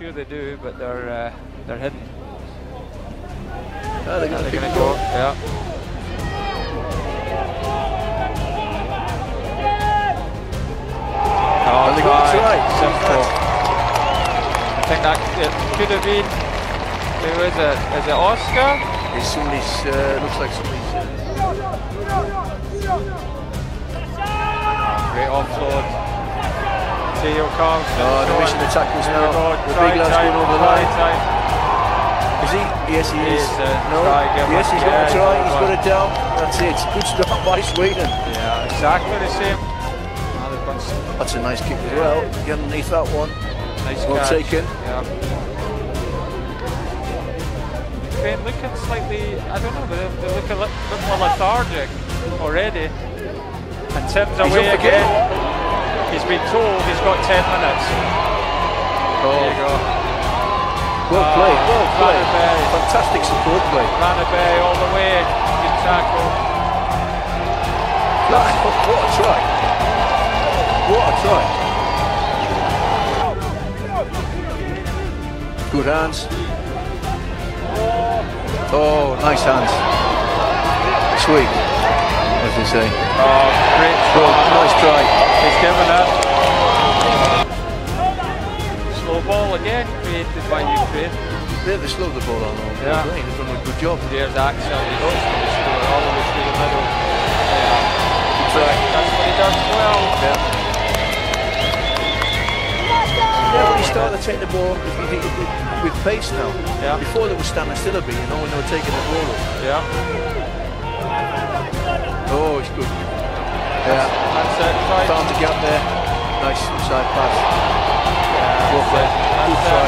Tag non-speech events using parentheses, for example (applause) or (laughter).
sure they do, but they're uh, they're hidden. Oh, they're going to They're going to go. Yeah. Oh, And they got the try. Simple. I think that it could have been. Who is it? Is it Oscar? It's somebody's, uh, looks like somebody's. Uh, Great offload. Theo Carlson. Oh, they're missing the tackles now. The big lad's going over the line. time. is he? Yes, he He is. is, uh, no. yes, he's got a try. he's got it down. That's it. Good start by Sweden. Yeah, exactly the same. Now they've got s- That's a nice kick as well. Get underneath that one. nice Well catch. taken. Yeah. Ukraine looking slightly, I don't know, they, they look a bit more lethargic already. And Tim's He's away again. He's been told he's got 10 minutes. There you go. Well Ah, played. Well played. Ranabay. Fantastic support play. Ranabay all the way. Good tackle. (laughs) What a try. What a try. Good hands. Oh, nice hands. Sweet, as they say. Oh, great Well, nice try. Slow ball again created by Ukraine. They they slowed the ball on. all Yeah. playing. They've done a good job. There's Axel. He's going to score all the way through the middle. Yeah. Good try. That's what he does well. Yeah. Yeah, when you start to take the ball with- with with pace now. Yeah. Before they were standing still a bit, you know, when they were taking the ball up. Yeah. Oh, it's good. Yeah. That's it. Try. Found the gap there. Nice inside pass. Lovely. And, uh,